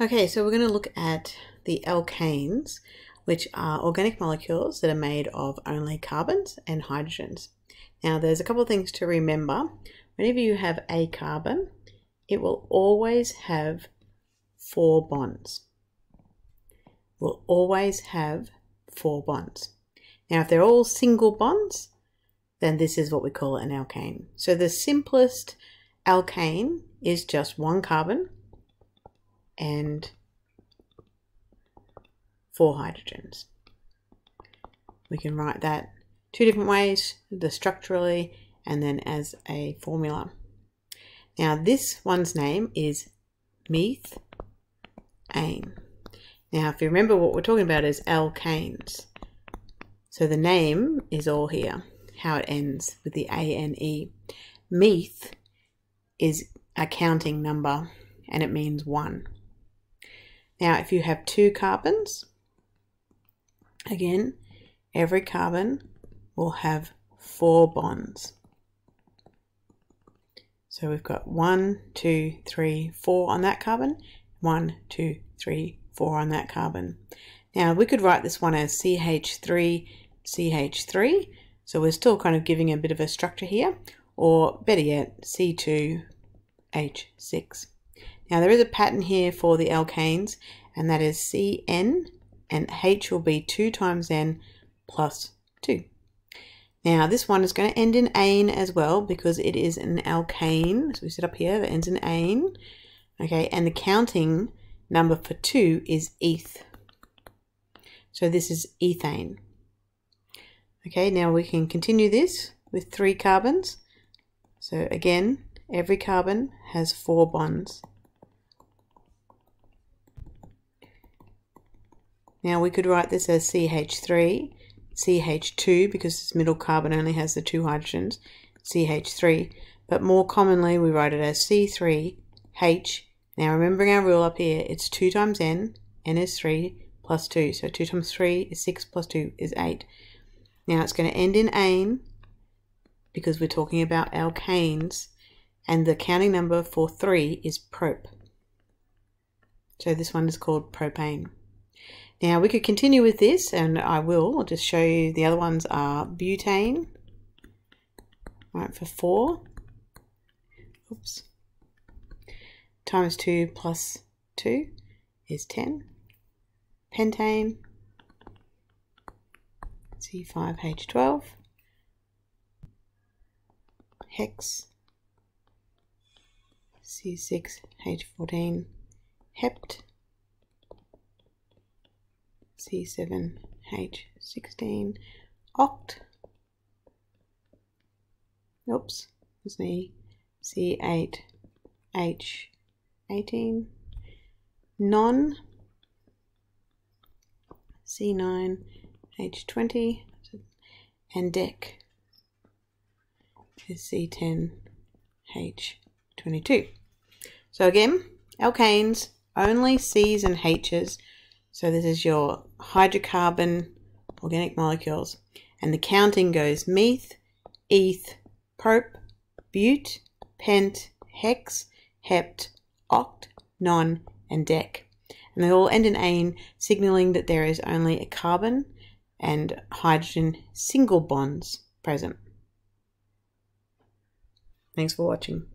Okay, so we're going to look at the alkanes, which are organic molecules that are made of only carbons and hydrogens. Now, there's a couple of things to remember. Whenever you have a carbon, it will always have four bonds. Will always have four bonds. Now, if they're all single bonds, then this is what we call an alkane. So the simplest alkane is just one carbon and four hydrogens. We can write that two different ways, the structurally and then as a formula. Now this one's name is methane. Now if you remember what we're talking about is alkanes. So the name is all here, how it ends with the A-N-E. Meth is a counting number and it means one. Now, if you have two carbons, again, every carbon will have four bonds. So we've got one, two, three, four on that carbon, one, two, three, four on that carbon. Now we could write this one as CH3, CH3, so we're still kind of giving a bit of a structure here, or better yet, C2, H6. Now there is a pattern here for the alkanes and that is Cn and H will be 2 times N plus 2. Now this one is going to end in ane as well because it is an alkane. So we set up here that ends in ane. Okay, and the counting number for 2 is eth. So this is ethane. Okay, now we can continue this with three carbons. So again, every carbon has four bonds. Now we could write this as CH3, CH2 because this middle carbon only has the two hydrogens, CH3, but more commonly we write it as C3H. Now remembering our rule up here, it's 2 times N, N is 3 plus 2, so 2 times 3 is 6 plus 2 is 8. Now it's going to end in ane because we're talking about alkanes and the counting number for 3 is prop. So this one is called propane. Now we could continue with this and I will, I'll just show you the other ones are butane, right, for 4, oops, times 2 plus 2 is 10, pentane, C5H12, hex, C6H14, hept, C7H16, oct, oops, there's me, C8H18, non, C9H20, and dec is C10H22. So again, alkanes, only C's and H's. So this is your hydrocarbon organic molecules. And the counting goes meth, eth, prop, but, pent, hex, hept, oct, non, and dec. And they all end in ane, signaling that there is only a carbon and hydrogen single bonds present. Thanks for watching.